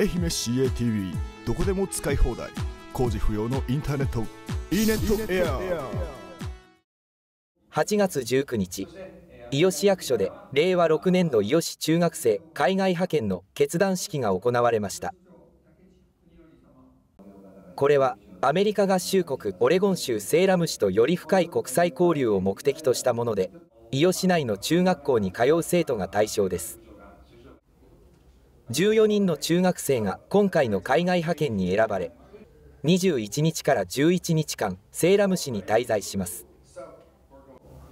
愛媛 CATV どこでも使い放題。工事不要のインターネット。E ネットエア8月19日伊予市役所で令和6年度伊予市中学生海外派遣の決断式が行われました。これはアメリカ合衆国オレゴン州セーラム市とより深い国際交流を目的としたもので伊予市内の中学校に通う生徒が対象です14人の中学生が今回の海外派遣に選ばれ21日から11日間セーラム市に滞在します。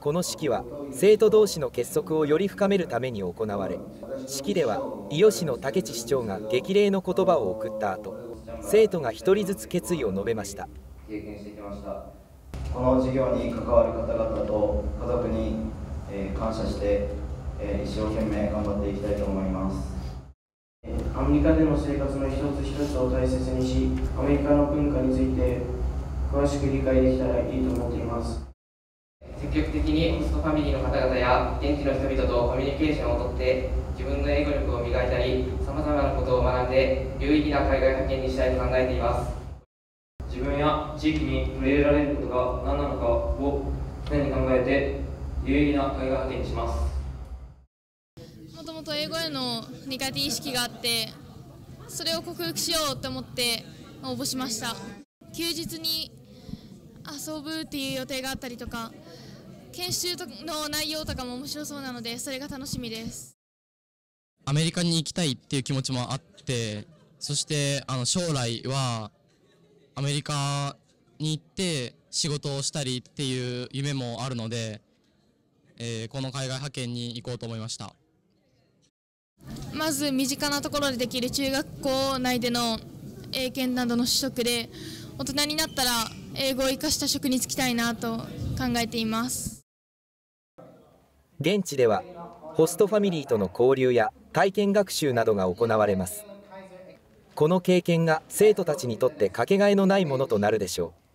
この式は生徒同士の結束をより深めるために行われ式では伊予市の竹地市長が激励の言葉を送った後生徒が一人ずつ決意を述べました。経験してきました。この授業に関わる方々と家族に、感謝して、一生懸命頑張っていきたいと思います。アメリカでの生活の一つ一つを大切にし、アメリカの文化について詳しく理解できたらいいと思っています。積極的にホストファミリーの方々や現地の人々とコミュニケーションをとって自分の英語力を磨いたりさまざまなことを学んで有意義な海外派遣にしたいと考えています自分や地域に触れられることが何なのかを常に考えて、有意義な海外派遣にします。と英語への苦手意識があってそれを克服しようと思って応募しました。休日に遊ぶっていう予定があったりとか研修の内容とかも面白そうなのでそれが楽しみです。アメリカに行きたいっていう気持ちもあってそしてあの将来はアメリカに行って仕事をしたりっていう夢もあるので、えーこの海外派遣に行こうと思いました。まず身近なところでできる中学校内での英検などの取得で大人になったら英語を生かした職に就きたいなと考えています。現地ではホストファミリーとの交流や体験学習などが行われます。この経験が生徒たちにとってかけがえのないものとなるでしょう。